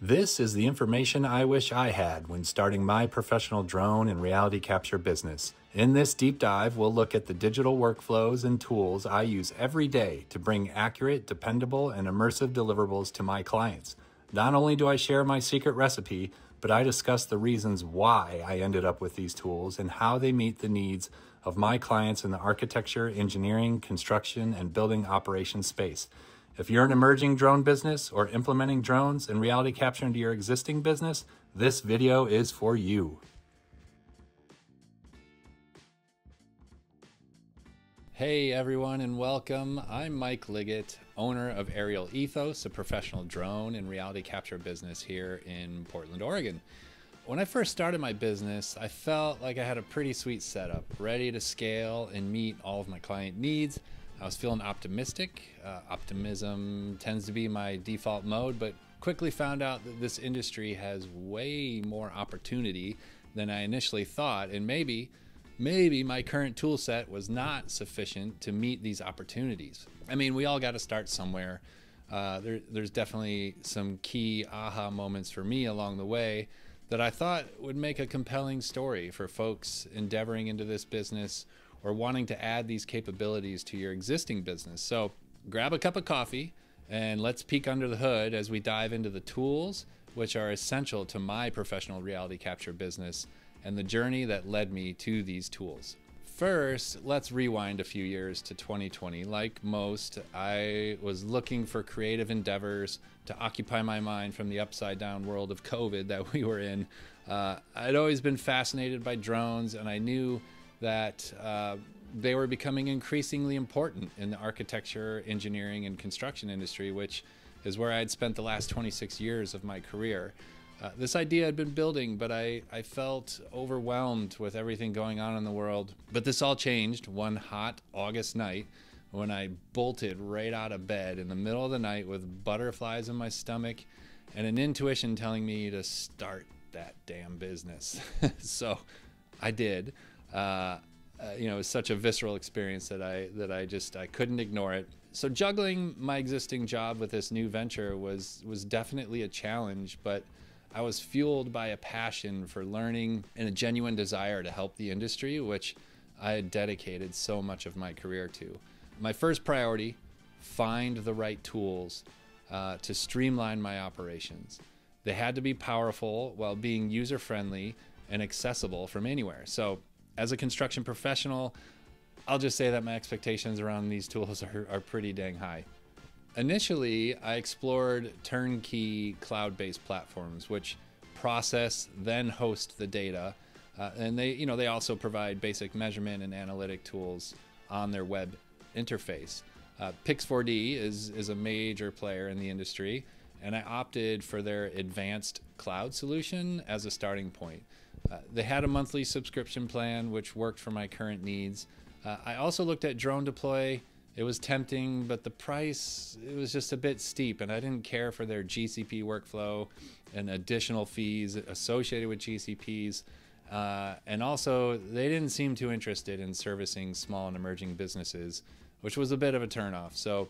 This is the information I wish I had when starting my professional drone and reality capture business. In this deep dive, we'll look at the digital workflows and tools I use every day to bring accurate, dependable, and immersive deliverables to my clients. Not only do I share my secret recipe, but I discuss the reasons why I ended up with these tools and how they meet the needs of my clients in the architecture, engineering, construction, and building operations space. If you're an emerging drone business or implementing drones and reality capture into your existing business, this video is for you. Hey everyone and welcome. I'm Mike Liggett, owner of Aerial Ethos, a professional drone and reality capture business here in Portland, Oregon. When I first started my business, I felt like I had a pretty sweet setup, ready to scale and meet all of my client needs I was feeling optimistic. Uh, optimism tends to be my default mode, but quickly found out that this industry has way more opportunity than I initially thought, and maybe, maybe my current tool set was not sufficient to meet these opportunities. I mean, we all got to start somewhere. Uh, there, there's definitely some key aha moments for me along the way that I thought would make a compelling story for folks endeavoring into this business or wanting to add these capabilities to your existing business. So grab a cup of coffee and let's peek under the hood as we dive into the tools which are essential to my professional reality capture business and the journey that led me to these tools. First, let's rewind a few years to 2020. Like most, I was looking for creative endeavors to occupy my mind from the upside down world of COVID that we were in. Uh, I'd always been fascinated by drones, and I knew that uh, they were becoming increasingly important in the architecture, engineering, and construction industry, which is where I had spent the last 26 years of my career. Uh, this idea had been building, but I, I felt overwhelmed with everything going on in the world. But this all changed one hot August night when I bolted right out of bed in the middle of the night with butterflies in my stomach and an intuition telling me to start that damn business. so I did. Uh, uh, you know, it was such a visceral experience that I that I just I couldn't ignore it. So juggling my existing job with this new venture was was definitely a challenge, but I was fueled by a passion for learning and a genuine desire to help the industry, which I had dedicated so much of my career to. My first priority: find the right tools uh, to streamline my operations. They had to be powerful while being user friendly and accessible from anywhere. So as a construction professional, I'll just say that my expectations around these tools are, are pretty dang high. Initially, I explored turnkey cloud based platforms, which process, then host the data. Uh, and they, you know, they also provide basic measurement and analytic tools on their web interface. Uh, Pix4D is, is a major player in the industry, and I opted for their advanced cloud solution as a starting point. Uh, they had a monthly subscription plan, which worked for my current needs. Uh, I also looked at Drone Deploy. It was tempting, but the price it was just a bit steep, and I didn't care for their GCP workflow and additional fees associated with GCPs. Uh, and also, they didn't seem too interested in servicing small and emerging businesses, which was a bit of a turnoff. So,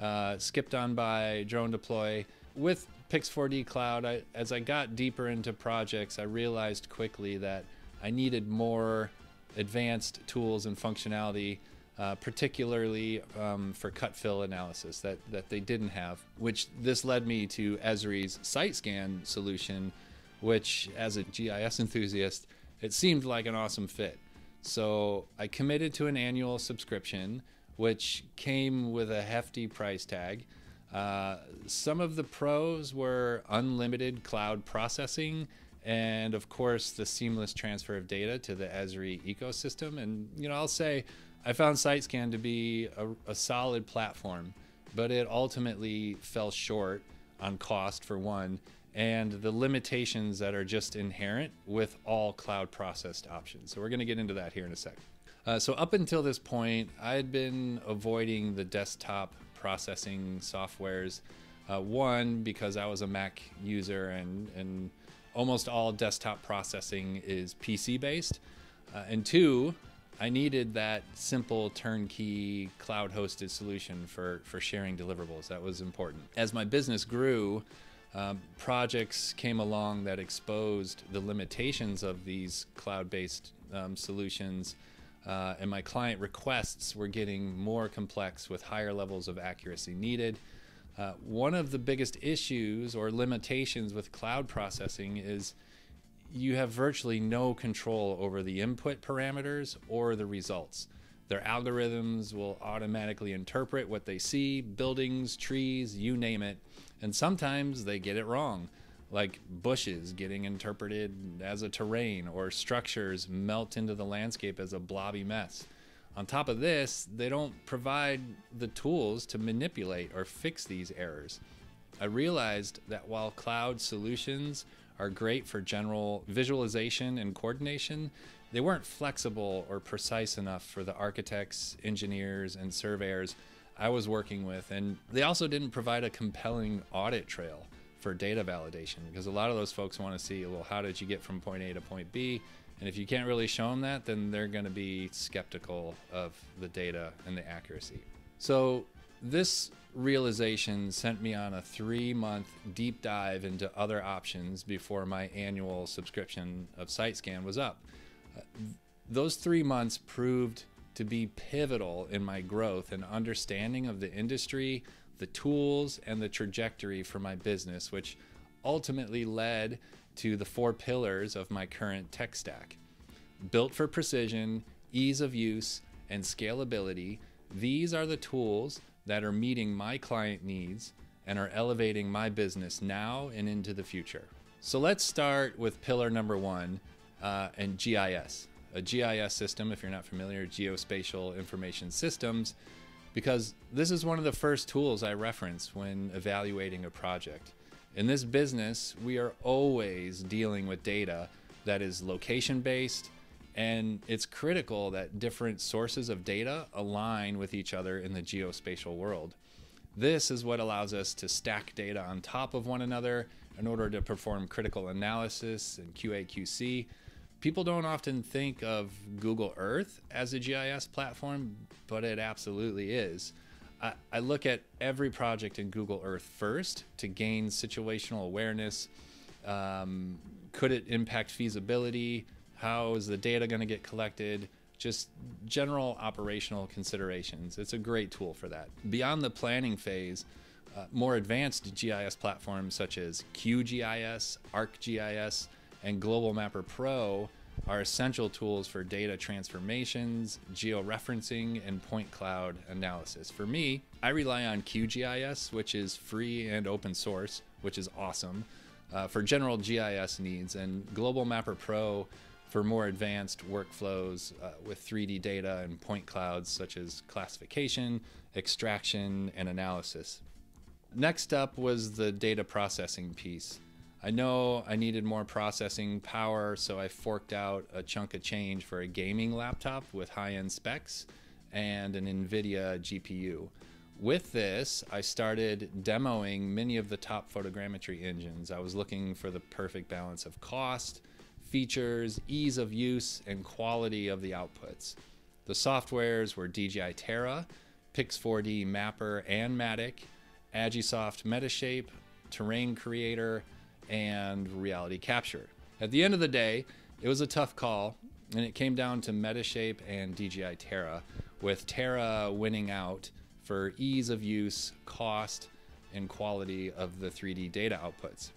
uh, skipped on by Drone Deploy with Pix4D Cloud, I, as I got deeper into projects, I realized quickly that I needed more advanced tools and functionality, uh, particularly um, for cut fill analysis that, that they didn't have, which this led me to Esri's site scan solution, which as a GIS enthusiast, it seemed like an awesome fit. So I committed to an annual subscription, which came with a hefty price tag. Uh, some of the pros were unlimited cloud processing and of course the seamless transfer of data to the Esri ecosystem. And you know, I'll say I found SiteScan to be a, a solid platform, but it ultimately fell short on cost for one, and the limitations that are just inherent with all cloud processed options. So we're going to get into that here in a second. Uh, so up until this point, I had been avoiding the desktop processing softwares. Uh, one, because I was a Mac user and, and almost all desktop processing is PC based. Uh, and two, I needed that simple turnkey cloud hosted solution for, for sharing deliverables. That was important. As my business grew, um, projects came along that exposed the limitations of these cloud-based um, solutions uh, and my client requests were getting more complex with higher levels of accuracy needed. Uh, one of the biggest issues or limitations with cloud processing is you have virtually no control over the input parameters or the results. Their algorithms will automatically interpret what they see buildings, trees, you name it and sometimes they get it wrong like bushes getting interpreted as a terrain or structures melt into the landscape as a blobby mess. On top of this, they don't provide the tools to manipulate or fix these errors. I realized that while cloud solutions are great for general visualization and coordination, they weren't flexible or precise enough for the architects, engineers, and surveyors I was working with. And they also didn't provide a compelling audit trail for data validation because a lot of those folks want to see, well, how did you get from point A to point B? And if you can't really show them that, then they're going to be skeptical of the data and the accuracy. So this realization sent me on a three month deep dive into other options before my annual subscription of SiteScan was up. Uh, those three months proved to be pivotal in my growth and understanding of the industry, the tools, and the trajectory for my business, which ultimately led to the four pillars of my current tech stack. Built for precision, ease of use, and scalability, these are the tools that are meeting my client needs and are elevating my business now and into the future. So let's start with pillar number one uh, and GIS. A GIS system, if you're not familiar, Geospatial Information Systems, because this is one of the first tools I reference when evaluating a project. In this business, we are always dealing with data that is location based, and it's critical that different sources of data align with each other in the geospatial world. This is what allows us to stack data on top of one another in order to perform critical analysis and QA/QC people don't often think of Google Earth as a GIS platform, but it absolutely is. I, I, look at every project in Google Earth first to gain situational awareness. Um, could it impact feasibility? How is the data going to get collected? Just general operational considerations. It's a great tool for that. Beyond the planning phase, uh, more advanced GIS platforms such as QGIS, ArcGIS, and Global Mapper Pro are essential tools for data transformations, georeferencing, and point cloud analysis. For me, I rely on QGIS, which is free and open source, which is awesome, uh, for general GIS needs, and Global Mapper Pro for more advanced workflows uh, with 3D data and point clouds such as classification, extraction, and analysis. Next up was the data processing piece. I know I needed more processing power, so I forked out a chunk of change for a gaming laptop with high end specs and an NVIDIA GPU. With this, I started demoing many of the top photogrammetry engines. I was looking for the perfect balance of cost, features, ease of use, and quality of the outputs. The softwares were DJI Terra, Pix4D Mapper and Matic, Agisoft Metashape, Terrain Creator, and reality capture. At the end of the day, it was a tough call, and it came down to Metashape and DJI Terra, with Terra winning out for ease of use, cost, and quality of the 3D data outputs.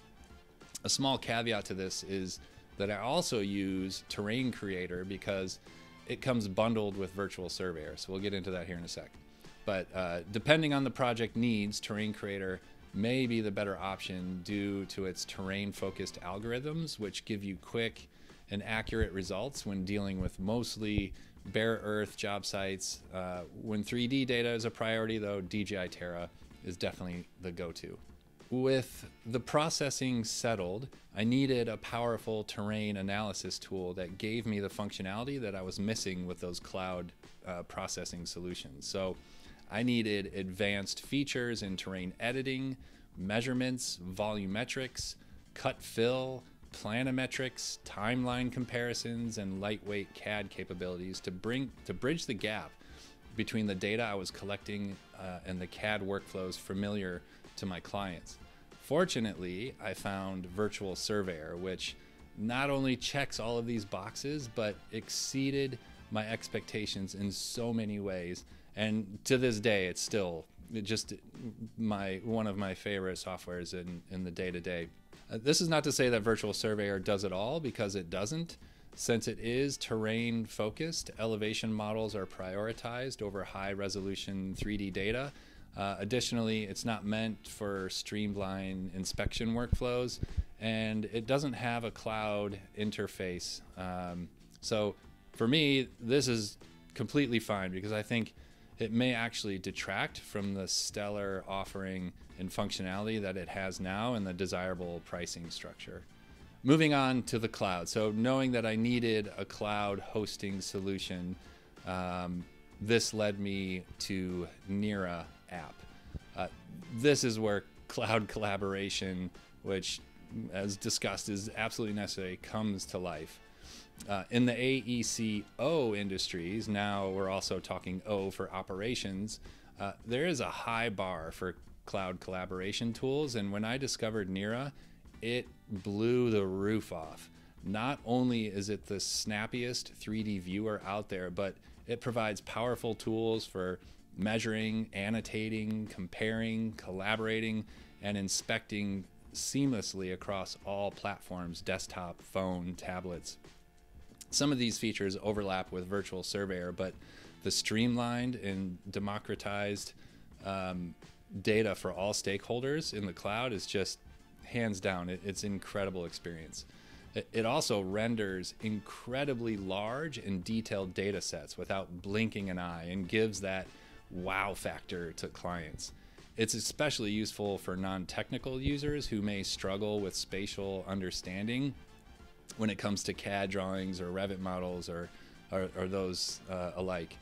A small caveat to this is that I also use Terrain Creator because it comes bundled with Virtual Surveyor. So we'll get into that here in a sec. But uh, depending on the project needs, Terrain Creator may be the better option due to its terrain focused algorithms, which give you quick and accurate results when dealing with mostly bare earth job sites. Uh, when 3D data is a priority, though, DJI Terra is definitely the go to. With the processing settled, I needed a powerful terrain analysis tool that gave me the functionality that I was missing with those cloud uh, processing solutions. So I needed advanced features in terrain editing, measurements, volumetrics, cut fill, planimetrics, timeline comparisons, and lightweight CAD capabilities to bring to bridge the gap between the data I was collecting uh, and the CAD workflows familiar to my clients. Fortunately, I found Virtual Surveyor, which not only checks all of these boxes, but exceeded my expectations in so many ways. And to this day, it's still just my one of my favorite softwares in, in the day to day. This is not to say that Virtual Surveyor does it all because it doesn't. Since it is terrain focused, elevation models are prioritized over high resolution 3D data. Uh, additionally, it's not meant for streamline inspection workflows and it doesn't have a cloud interface. Um, so for me, this is completely fine because I think it may actually detract from the stellar offering and functionality that it has now and the desirable pricing structure. Moving on to the cloud. So, knowing that I needed a cloud hosting solution, um, this led me to Nira app. Uh, this is where cloud collaboration, which, as discussed, is absolutely necessary, comes to life. Uh, in the AECO industries, now we're also talking O for operations, uh, there is a high bar for cloud collaboration tools. And when I discovered Nira, it blew the roof off. Not only is it the snappiest 3D viewer out there, but it provides powerful tools for measuring, annotating, comparing, collaborating, and inspecting seamlessly across all platforms desktop, phone, tablets, some of these features overlap with Virtual Surveyor, but the streamlined and democratized um, data for all stakeholders in the cloud is just hands down, it, it's incredible experience. It, it also renders incredibly large and detailed data sets without blinking an eye and gives that wow factor to clients. It's especially useful for non technical users who may struggle with spatial understanding when it comes to CAD drawings or Revit models or, or, or those uh, alike.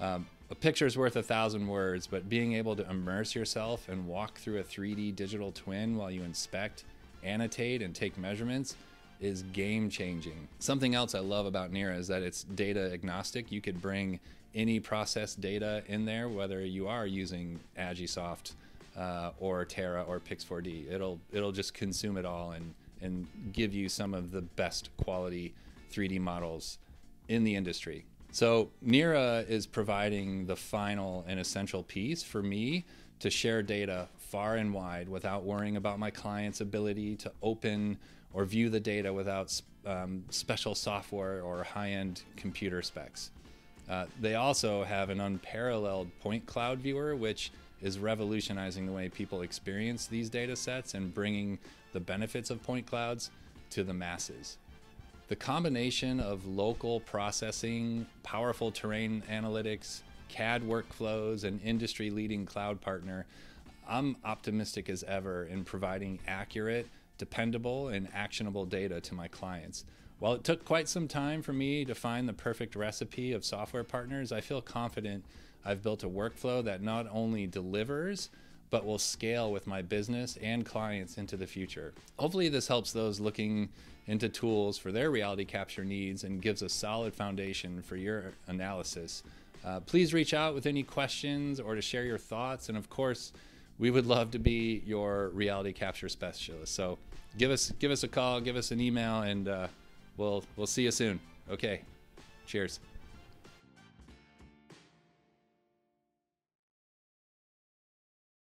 Um, a picture is worth a thousand words, but being able to immerse yourself and walk through a 3D digital twin while you inspect, annotate, and take measurements is game changing. Something else I love about Nira is that it's data agnostic. You could bring any process data in there, whether you are using Agisoft uh, or Terra or Pix4D. It'll it'll just consume it all and and give you some of the best quality 3D models in the industry. So Nira is providing the final and essential piece for me to share data far and wide without worrying about my client's ability to open or view the data without um, special software or high-end computer specs. Uh, they also have an unparalleled point cloud viewer, which is revolutionizing the way people experience these data sets and bringing the benefits of point clouds to the masses. The combination of local processing, powerful terrain analytics, CAD workflows, and industry leading cloud partner, I'm optimistic as ever in providing accurate, dependable, and actionable data to my clients. While it took quite some time for me to find the perfect recipe of software partners, I feel confident I've built a workflow that not only delivers, but will scale with my business and clients into the future. Hopefully, this helps those looking into tools for their reality capture needs and gives a solid foundation for your analysis. Uh, please reach out with any questions or to share your thoughts. And of course, we would love to be your reality capture specialist. So give us give us a call, give us an email, and uh, we'll we'll see you soon. Okay, cheers.